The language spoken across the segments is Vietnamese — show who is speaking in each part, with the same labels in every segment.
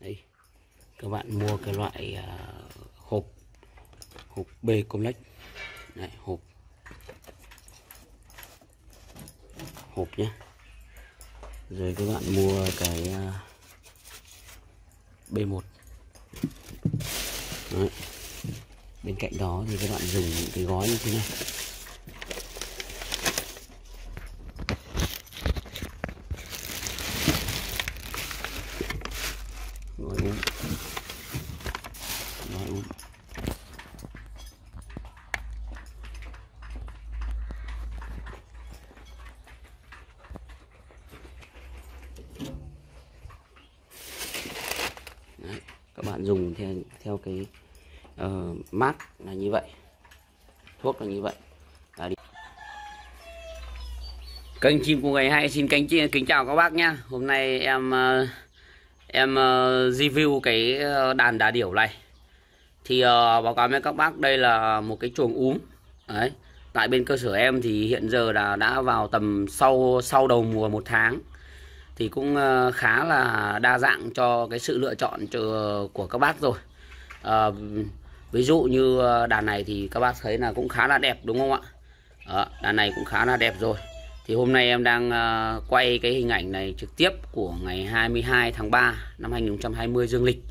Speaker 1: đấy các bạn mua cái loại uh, hộp hộp bê complex Đấy, hộp. Hộp nhé rồi các bạn mua cái à, uh, B1 Đấy. bên cạnh đó thì các bạn dùng những cái gói như thế này gói uống gói uống Đấy, các bạn dùng theo theo cái ờ, uh, mát là như vậy thuốc là như vậy. Là đi kênh chim của ngày hay xin kính kính chào các bác nhá. Hôm nay em ờ, em ờ, review cái đàn đà điểu này. Thì báo cáo với các bác đây là một cái chuồng úm. Đấy. Tại bên cơ sở em thì hiện giờ là đã vào tầm sau sau đầu mùa một tháng thì cũng ờ, khá là đa dạng cho cái sự lựa chọn cho, của các bác rồi. À, ví dụ như ờ, đàn này thì các bác thấy là cũng khá là đẹp đúng không ạ? À, đàn này cũng khá là đẹp rồi. Thì hôm nay em đang quay cái hình ảnh này trực tiếp của ngày 22 tháng 3 năm 2020 dương lịch.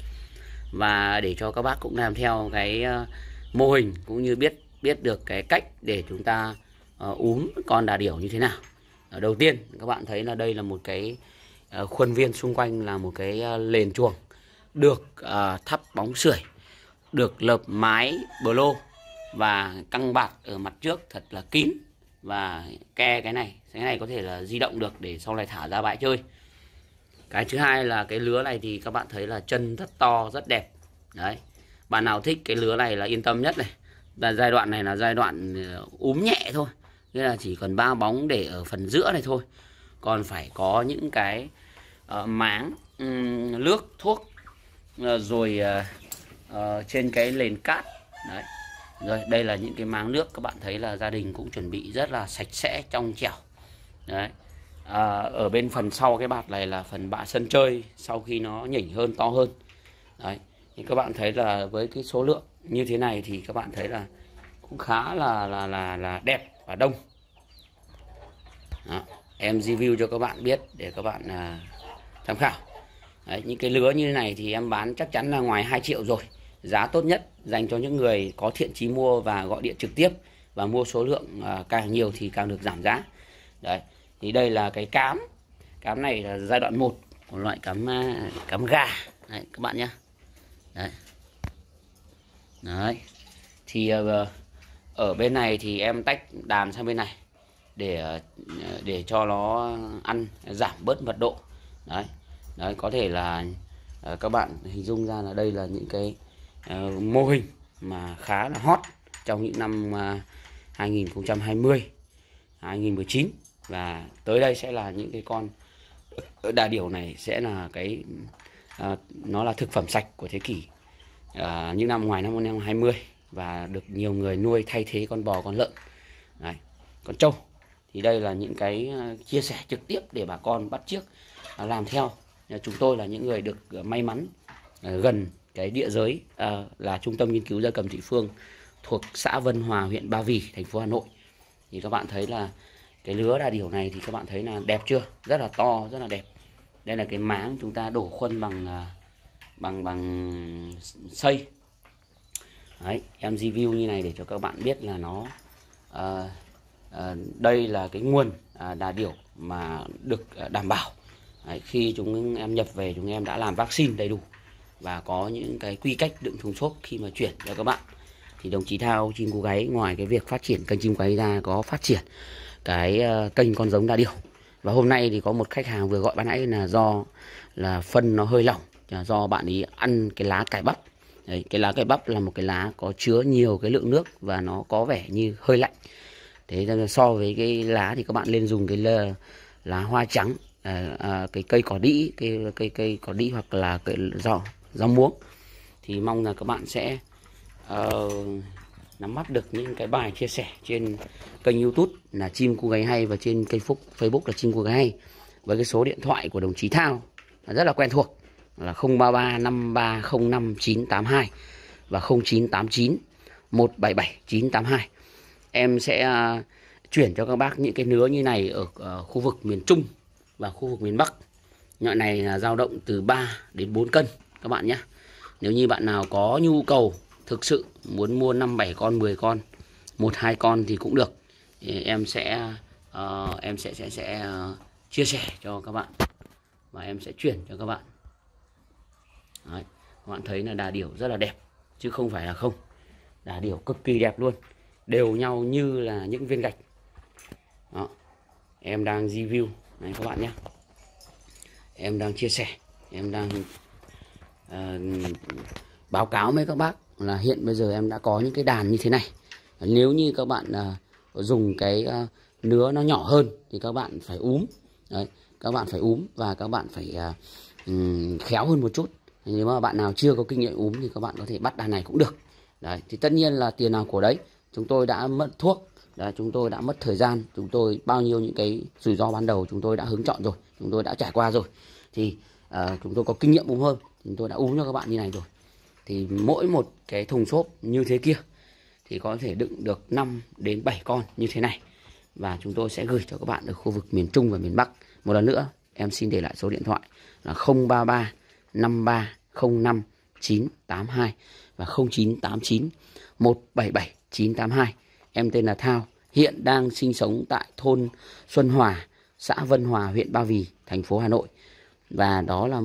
Speaker 1: Và để cho các bác cũng làm theo cái mô hình cũng như biết biết được cái cách để chúng ta uh, úm con đà điểu như thế nào. Ở đầu tiên các bạn thấy là đây là một cái uh, Ờ, khuôn viên xung quanh là một cái ờ, lền nền chuồng, được ờ, thắp bóng sưởi, được lợp mái bờ lô và căng bạt ở mặt trước thật là kín và ke cái này. Cái này có thể là di động được để sau này thả ra bãi chơi. Cái thứ hai là cái lứa này thì các bạn thấy là chân rất to, rất đẹp. Đấy. Bạn nào thích cái lứa này là yên tâm nhất này. Và giai đoạn này là giai đoạn úm nhẹ thôi. Nghĩa là chỉ cần ba bóng để ở phần giữa này thôi còn phải có những cái uh, máng um, nước thuốc uh, rồi uh, uh, trên cái nền cát. Đấy. Rồi đây là những cái máng nước các bạn thấy là gia đình cũng chuẩn bị rất là sạch sẽ trong trẻo. Đấy. À, ở bên phần sau cái bạt này là phần bạ sân chơi sau khi nó nhỉnh hơn to hơn. Đấy. Thì các bạn thấy là với cái số lượng như thế này thì các bạn thấy là cũng khá là là là là đẹp và đông. Đó em review cho các bạn biết để các bạn à, tham khảo. Đấy, những cái lứa như thế này thì em bán chắc chắn là ngoài 2 triệu rồi. Giá tốt nhất dành cho những người có thiện chí mua và gọi điện trực tiếp và mua số lượng à, càng nhiều thì càng được giảm giá. Đấy thì đây là cái cám. Cám này là giai đoạn 1 một loại cám à, cám gà. Đấy, các bạn nhé đấy. Đấy. Thì à, ở bên này thì em tách đàn sang bên này để ờ, để cho nó ăn giảm bớt mật độ. Đấy. Đấy có thể là ờ, các bạn hình dung ra là đây là những cái uh, mô hình mà khá là hot trong những năm uh, 2020 2019 và tới đây sẽ là những cái con đà điểu này sẽ là cái uh, nó là thực phẩm sạch của thế kỷ uh, những năm ngoài năm 2020 và được nhiều người nuôi thay thế con bò con lợn. Đấy. con trâu thì đây là những cái ờ, chia sẻ trực tiếp để bà con bắt chiếc ờ, làm theo. Ờ, chúng tôi là những người được may mắn gần cái địa giới là trung tâm nghiên cứu gia cầm thị phương thuộc xã Vân Hòa huyện Ba Vì thành phố Hà Nội. Thì các bạn thấy là cái lứa đà điểu này thì các bạn thấy là đẹp chưa? Rất là to rất là đẹp. Đây là cái máng chúng ta đổ khuôn bằng bằng bằng xây Đấy, em review như này để cho các bạn biết là nó uh, Ờ, đây là cái nguồn à, đà điểu mà được à, đảm bảo. Khi chúng em nhập về chúng em đã làm vaccine đầy đủ và có những cái quy cách đựng thùng xốp khi mà chuyển cho các bạn. Thì đồng chí thao chim cú gáy ngoài cái việc phát triển kênh chim gáy ra có phát triển cái ờ, kênh con giống đa điểu. Và hôm nay thì có một khách hàng vừa gọi ban nãy là do là phân nó hơi lỏng à, do bạn ấy ăn cái lá cải bắp. Đấy, cái lá cải bắp là một cái lá có chứa nhiều cái lượng nước và nó có vẻ như hơi lạnh thế nên so với cái lá thì các bạn nên dùng cái lá, lá hoa trắng à, à, cái cây cỏ đĩ cây cây cây cỏ đĩ hoặc là cái rau rau muống. Thì mong là các bạn sẽ uh, nắm bắt được những cái bài chia sẻ trên kênh youtube là chim cô gái hay và trên kênh facebook facebook là chim cô gái hay. Với cái số điện thoại của đồng chí thao rất là quen thuộc là 033 5305 982 và 0989 177 982 em sẽ à, chuyển cho các bác những cái nứa như này ở uh, khu vực miền Trung và khu vực miền Bắc. Loại này là dao động từ 3 đến 4 cân các bạn nhé. Nếu như bạn nào có nhu cầu thực sự muốn mua 5 7 con 10 con một hai con thì cũng được. Thì em sẽ uh, em sẽ sẽ sẽ uh, chia sẻ cho các bạn và em sẽ chuyển cho các bạn. Đấy, các bạn thấy là đà điểu rất là đẹp chứ không phải là không. Đà điểu cực kỳ đẹp luôn đều nhau như là những viên gạch. Đó. em đang review. Này các bạn nhé. Em đang chia sẻ. Em đang uh, báo cáo với các bác là hiện bây giờ em đã có những cái đàn như thế này. Nếu như các bạn uh, dùng cái uh, nứa nó nhỏ hơn thì các bạn phải úm. Đấy, các bạn phải úm và các bạn phải uh, um, khéo hơn một chút. Nếu mà bạn nào chưa có kinh nghiệm úm thì các bạn có thể bắt đàn này cũng được. Đấy thì tất nhiên là tiền nào của đấy chúng tôi đã mất thuốc Đấy, chúng tôi đã mất thời gian chúng tôi bao nhiêu những cái rủi ro ban đầu chúng tôi đã hướng chọn rồi chúng tôi đã trải qua rồi. Thì uh, chúng tôi có kinh nghiệm uống hơn chúng tôi đã uống cho các bạn như này rồi. Thì mỗi một cái thùng xốp như thế kia thì có thể đựng được 5 đến 7 con như thế này. Và chúng tôi sẽ gửi cho các bạn ở khu vực miền Trung và miền Bắc. Một lần nữa em xin để lại số điện thoại là 033 53 05 982 và 0989 177 982 em tên là Thao hiện đang sinh sống tại thôn Xuân Hòa xã Vân Hòa huyện Ba Vì thành phố Hà Nội. Và đó là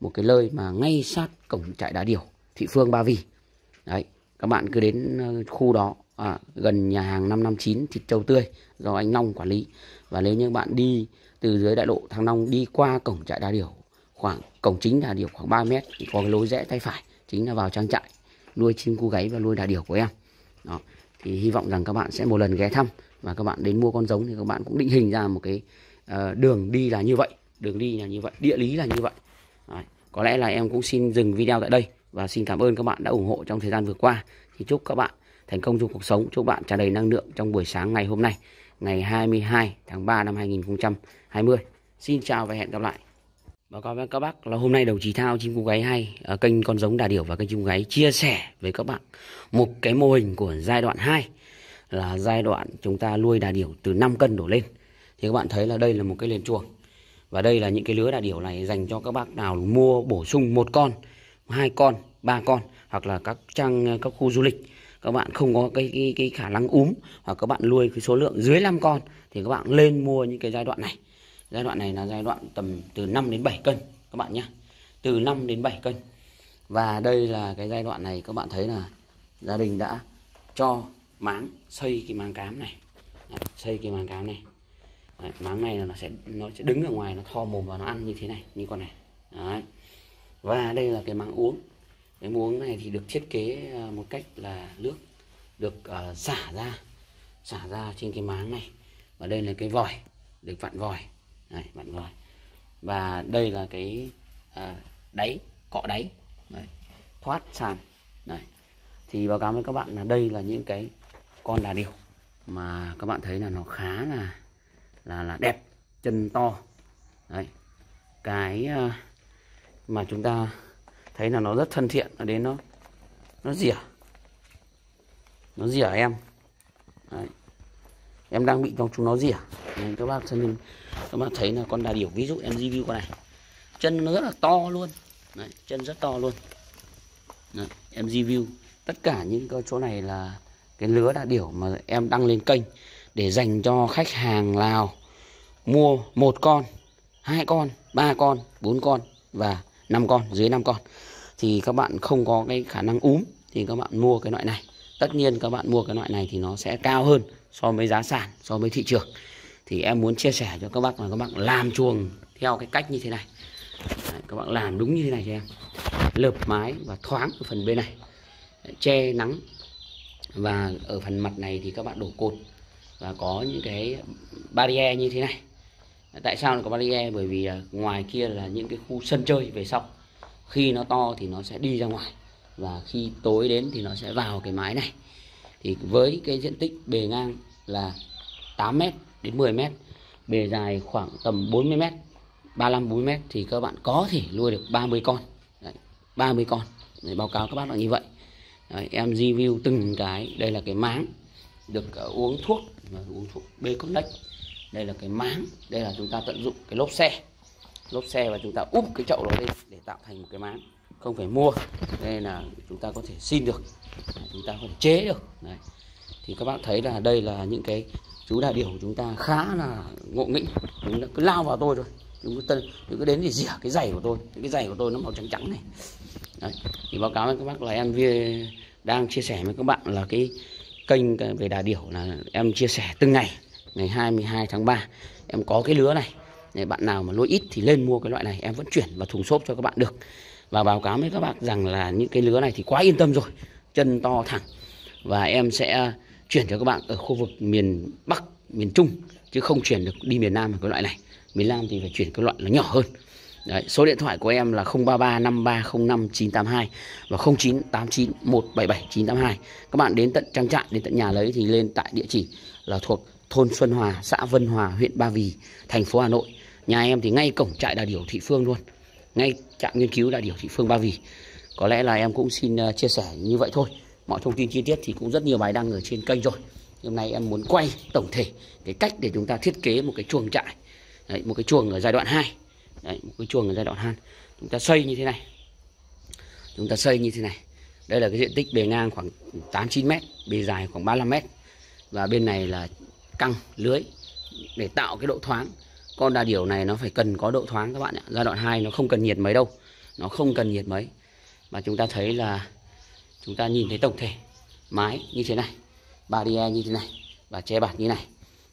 Speaker 1: một cái nơi mà ngay sát cổng trại đá điểu thị phương Ba Vì. Đấy các bạn cứ đến ờ, khu đó à, gần nhà hàng 559 thịt trâu tươi do anh Long quản lý. Và nếu như bạn đi từ dưới đại lộ Thăng Long đi qua cổng trại đá điểu khoảng cổng chính đà điểu khoảng 3 mét thì có cái lối rẽ tay phải chính là vào trang trại nuôi chim cu gáy và nuôi đà điểu của em đó. Thì hy vọng rằng các bạn sẽ một lần ghé thăm và các bạn đến mua con giống thì các bạn cũng định hình ra một cái uh, đường đi là như vậy đường đi là như vậy địa lý là như vậy. Đấy. có lẽ là em cũng xin dừng video tại đây và xin cảm ơn các bạn đã ủng hộ trong thời gian vừa qua. Thì chúc các bạn thành công trong cuộc sống chúc bạn tràn đầy năng lượng trong buổi sáng ngày hôm nay ngày 22 tháng 3 năm 2020 xin chào và hẹn gặp lại. Báo cáo với các bác là hôm nay đồng chí Thao chim cú gáy hay ở kênh con giống đà điểu và kênh chim cú gáy chia sẻ với các bạn một cái mô hình của giai đoạn 2 là giai đoạn chúng ta nuôi đà điểu từ 5 cân đổ lên. Thì các bạn thấy là đây là một cái liền chuồng. Và đây là những cái lứa đà điểu này dành cho các bác nào mua bổ sung một con, hai con, ba con hoặc là các trang các khu du lịch các bạn không có cái, cái, cái khả năng úm hoặc các bạn nuôi cái số lượng dưới 5 con thì các bạn lên mua những cái giai đoạn này giai đoạn này là giai đoạn tầm từ 5 đến 7 cân các bạn nhé. Từ 5 đến 7 cân. Và đây là cái giai đoạn này các bạn thấy là gia đình đã cho máng xây cái máng cám này. Đấy, xây cái máng cám này. Đấy, máng này là nó sẽ nó sẽ đứng ở ngoài nó thò mồm vào nó ăn như thế này như con này. Đấy. và đây là cái máng uống. Cái uống này thì được thiết kế à, một cách là nước được uh, xả ra xả ra trên cái máng này. Và đây là cái vòi được vặn vòi này bạn rồi và đây là cái à, đáy cọ đáy. Này thoát sàn. Này thì báo cáo với các bạn là đây là những cái con đà điểu mà các bạn thấy là nó khá là là là đẹp chân to. Đấy cái à, mà chúng ta thấy là nó rất thân thiện nó đến nó nó rỉa. Nó rỉa em. Đấy em đang bị trong chúng nó rỉa. Nên các bác thân các bác thấy là con đà điểu ví dụ em review con này. Chân nó rất là to luôn. Đấy, chân rất to luôn. Đấy, em review. Tất cả những cái chỗ này là cái lứa đà điểu mà em đăng lên kênh để dành cho khách hàng Lào. Mua một con hai con ba con bốn con và năm con dưới năm con. Thì các bạn không có cái khả năng úm thì các bạn mua cái loại này. Tất nhiên các bạn mua cái loại này thì nó sẽ cao hơn so với giá sản so với thị trường. Thì em muốn chia sẻ cho các bác là các bạn làm chuồng theo cái cách như thế này. Đấy, các bạn làm đúng như thế này cho em. Lợp mái và thoáng ở phần bên này. Đấy, che nắng. Và ở phần mặt này thì các bạn đổ cột. Và có những cái barrier như thế này. Tại sao nó có barrier? Bởi vì ngoài kia là những cái khu sân chơi về sau. Khi nó to thì nó sẽ đi ra ngoài. Và khi tối đến thì nó sẽ vào cái mái này thì với cái diện tích bề ngang là 8 m đến 10 m bề dài khoảng tầm 40 m 35 40 m thì các bạn có thể nuôi được 30 con. Đấy, 30 con. Để báo cáo các bác là như vậy. Đấy, em review từng cái. Đây là cái máng được uh, uống thuốc uống thuốc B Connect đây là cái máng. Đây là chúng ta tận dụng cái lốp xe. Lốp xe và chúng ta úp cái chậu đó lên để tạo thành một cái máng. Không phải mua. Nên là chúng ta có thể xin được chúng ta có thể chế được. Đấy. thì các bạn thấy là đây là những cái chú đại điểu của chúng ta khá là ngộ nghĩnh. Chúng ta cứ lao vào tôi rồi chúng cứ tân chúng cứ đến thì rỉa cái giày của tôi. Cái giày của tôi nó màu trắng trắng này. Đấy. thì báo cáo với các bác là em đang chia sẻ với các bạn là cái kênh về đà điểu là em chia sẻ từng ngày ngày 22 tháng 3 em có cái lứa này. Để bạn nào mà nuôi ít thì lên mua cái loại này. Em vẫn chuyển vào thùng xốp cho các bạn được. Và báo cáo với các bạn rằng là những cái lứa này thì quá yên tâm rồi chân to thẳng và em sẽ chuyển cho các bạn ở khu vực miền Bắc miền Trung chứ không chuyển được đi miền Nam cái loại này miền Nam thì phải chuyển cái loại nó nhỏ hơn Đấy, số điện thoại của em là 033 5305 982 và 0989 177 982. Các bạn đến tận trang trại, đến tận nhà lấy thì lên tại địa chỉ là thuộc thôn Xuân Hòa, xã Vân Hòa, huyện Ba Vì, thành phố Hà Nội. Nhà em thì ngay cổng trại đà điểu Thị Phương luôn. Ngay trạm nghiên cứu đà điểu Thị Phương Ba Vì. Có lẽ là em cũng xin ờ, chia sẻ như vậy thôi. Mọi thông tin chi tiết thì cũng rất nhiều bài đăng ở trên kênh rồi. Hôm nay em muốn quay tổng thể cái cách để chúng ta thiết kế một cái chuồng trại. Đấy, một cái chuồng ở giai đoạn 2 Đấy, một cái chuồng ở giai đoạn 2 chúng ta xây như thế này. Chúng ta xây như thế này. Đây là cái diện tích bề ngang khoảng 8 9 mét bề dài khoảng 35 mét. Và bên này là căng lưới để tạo cái độ thoáng. Con đà điểu này nó phải cần có độ thoáng các bạn ạ. Giai đoạn 2 nó không cần nhiệt mấy đâu. Nó không cần nhiệt mấy và chúng ta thấy là chúng ta nhìn thấy tổng thể mái như thế này barrier như thế này và che bạt như này.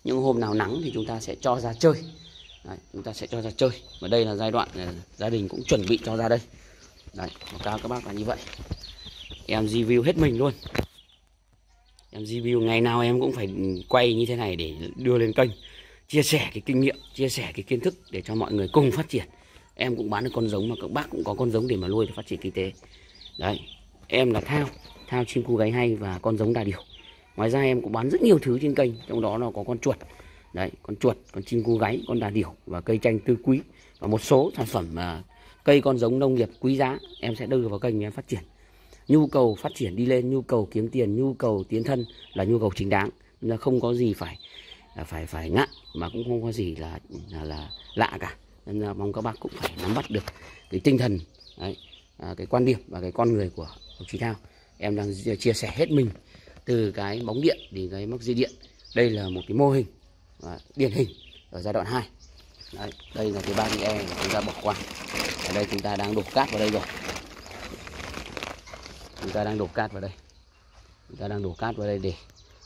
Speaker 1: Những hôm nào nắng thì chúng ta sẽ cho ra chơi. Đấy, chúng ta sẽ cho ra chơi. Và đây là giai đoạn là gia đình cũng chuẩn bị cho ra đây. Đấy, báo cáo các bác là như vậy. Em review hết mình luôn. Em review ngày nào em cũng phải quay như thế này để đưa lên kênh chia sẻ cái kinh nghiệm chia sẻ cái kiến thức để cho mọi người cùng phát triển em cũng bán được con giống mà các bác cũng có con giống để mà nuôi để phát triển kinh tế. Đấy em là thao thao chim cu gáy hay và con giống đà điểu. Ngoài ra em cũng bán rất nhiều thứ trên kênh trong đó nó có con chuột. Đấy con chuột con chim cu gáy con đà điểu và cây chanh tươi quý và một số sản phẩm mà cây con giống nông nghiệp quý giá em sẽ đưa vào kênh em phát triển. Nhu cầu phát triển đi lên nhu cầu kiếm tiền nhu cầu tiến thân là nhu cầu chính đáng. Nên là không có gì phải à, phải phải ngại mà cũng không có gì là là, là lạ cả nên là mong các bác cũng phải nắm bắt được cái tinh thần đấy, à, cái quan điểm và cái con người của đồng chí thao. Em đang chia sẻ hết mình từ cái bóng điện đến cái móc dây điện. Đây là một cái mô hình à, điển hình ở giai đoạn 2 Đấy, đây là cái ba e chúng ta bỏ qua. Ở đây chúng ta đang đổ cát vào đây rồi. Chúng ta đang đổ cát vào đây. Chúng ta đang đổ cát vào đây để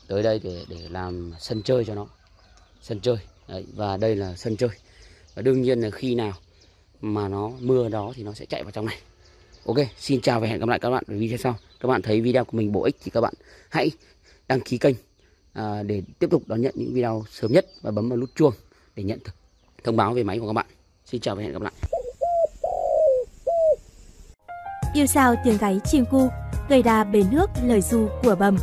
Speaker 1: tới đây để để làm sân chơi cho nó. Sân chơi Đấy, và đây là sân chơi và đương nhiên là khi nào mà nó mưa đó thì nó sẽ chạy vào trong này. Ok xin chào và hẹn gặp lại các bạn ở video sau. Các bạn thấy video của mình bổ ích thì các bạn hãy đăng ký kênh à, để tiếp tục đón nhận những video sớm nhất và bấm vào nút chuông để nhận thông báo về máy của các bạn. Xin chào và hẹn gặp lại.
Speaker 2: Yêu sao tiếng gáy chim cu gây đà bến nước lời du của bầm.